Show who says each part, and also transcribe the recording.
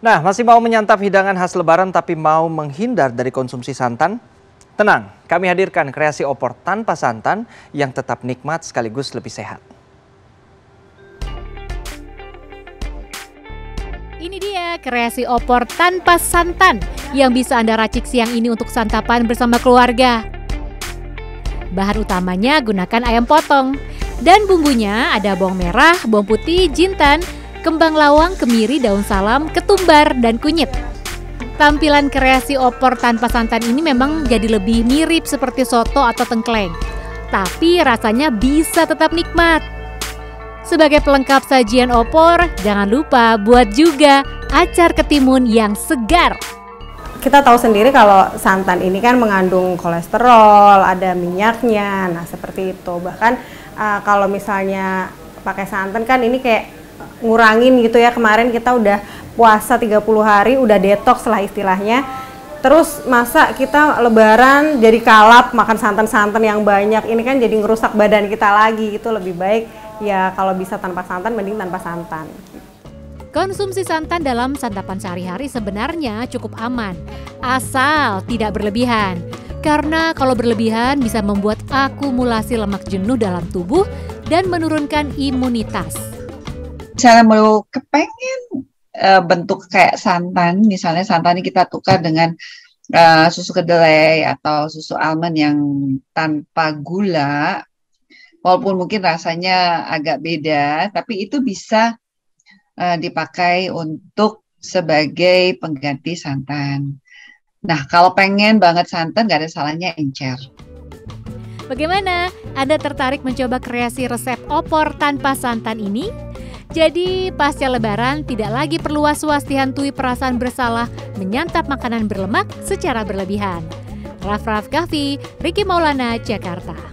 Speaker 1: Nah, masih mau menyantap hidangan khas lebaran tapi mau menghindar dari konsumsi santan? Tenang, kami hadirkan kreasi opor tanpa santan yang tetap nikmat sekaligus lebih sehat.
Speaker 2: Ini dia kreasi opor tanpa santan yang bisa Anda racik siang ini untuk santapan bersama keluarga. Bahan utamanya gunakan ayam potong. Dan bumbunya ada bawang merah, bawang putih, jintan, kembang lawang, kemiri, daun salam, ketumbar, dan kunyit. Tampilan kreasi opor tanpa santan ini memang jadi lebih mirip seperti soto atau tengkleng. Tapi rasanya bisa tetap nikmat. Sebagai pelengkap sajian opor, jangan lupa buat juga acar ketimun yang segar.
Speaker 3: Kita tahu sendiri kalau santan ini kan mengandung kolesterol, ada minyaknya. Nah, seperti itu. Bahkan uh, kalau misalnya pakai santan kan ini kayak ngurangin gitu ya. Kemarin kita udah puasa 30 hari udah detox lah istilahnya. Terus masa kita lebaran jadi kalap makan santan-santan yang banyak. Ini kan jadi ngerusak badan kita lagi itu lebih baik ya kalau bisa tanpa santan mending tanpa santan.
Speaker 2: Konsumsi santan dalam santapan sehari-hari sebenarnya cukup aman, asal tidak berlebihan. Karena kalau berlebihan bisa membuat akumulasi lemak jenuh dalam tubuh dan menurunkan imunitas
Speaker 4: misalnya mau kepengen uh, bentuk kayak santan, misalnya santan ini kita tukar dengan uh, susu kedelai atau susu almond yang tanpa gula, walaupun mungkin rasanya agak beda, tapi itu bisa uh, dipakai untuk sebagai pengganti santan. Nah, kalau pengen banget santan, nggak ada salahnya encer.
Speaker 2: Bagaimana? Anda tertarik mencoba kreasi resep opor tanpa santan ini? Jadi pasca lebaran tidak lagi perlu was-was dihantui perasaan bersalah menyantap makanan berlemak secara berlebihan. Raf Raf Kahfi, Riki Maulana, Jakarta.